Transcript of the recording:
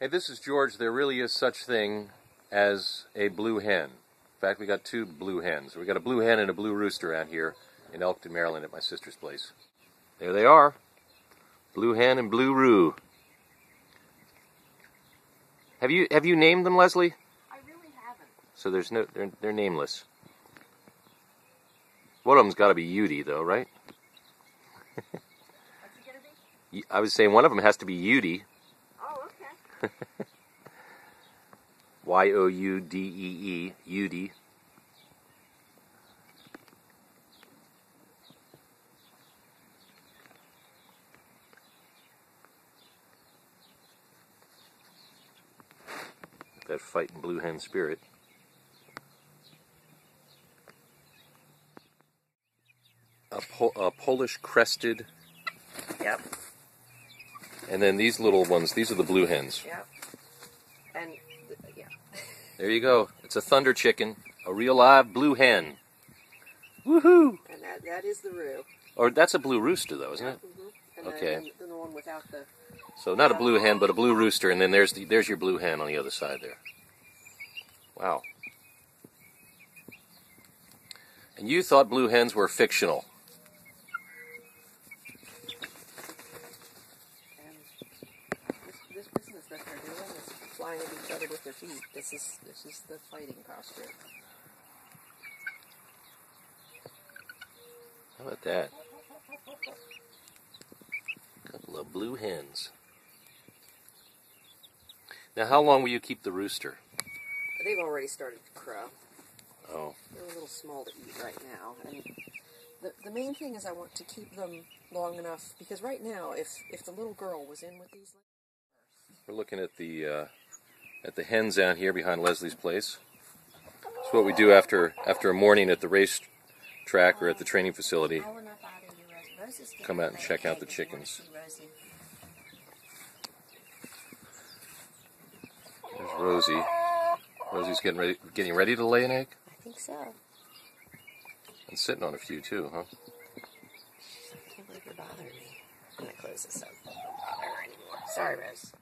Hey, this is George. There really is such thing as a blue hen. In fact, we got two blue hens. We got a blue hen and a blue rooster out here in Elkton, Maryland, at my sister's place. There they are, blue hen and blue roo. Have you have you named them, Leslie? I really haven't. So there's no they're they're nameless. One of them's got to be YoUDee, though, right? What's it gonna be? I was saying one of them has to be YoUDee. Y O U D E E, YoUDee. That fighting blue hen spirit. A, po- a Polish crested, Yep. And then these little ones. These are the blue hens. Yep. And yeah. There you go. It's a thunder chicken, a real live blue hen. Woohoo! And that that is the roo. Or that's a blue rooster, though, isn't it? Mm-hmm. And Okay. Then, then the one without the. So not a blue hen, but a blue rooster, and then there's the, there's your blue hen on the other side there. Wow. And you thought blue hens were fictional. And this, this business that they're doing is flying at each other with their feet. This is this is the fighting posture. How about that? Couple of blue hens. Now, how long will you keep the rooster? They've already started to crow. Oh, They're a little small to eat right now, and the the main thing is I want to keep them long enough because right now, if if the little girl was in with these. We're looking at the uh, at the hens out here behind Leslie's place. It's what we do after after a morning at the race track or at the training facility. Come out and check out the chickens. There's Rosie. Rosie's getting ready getting ready to lay an egg I think so. and sitting on a few too, huh? I can't believe you're bothering me. I'm gonna close this up. Don't bother her anymore. Sorry, Rose.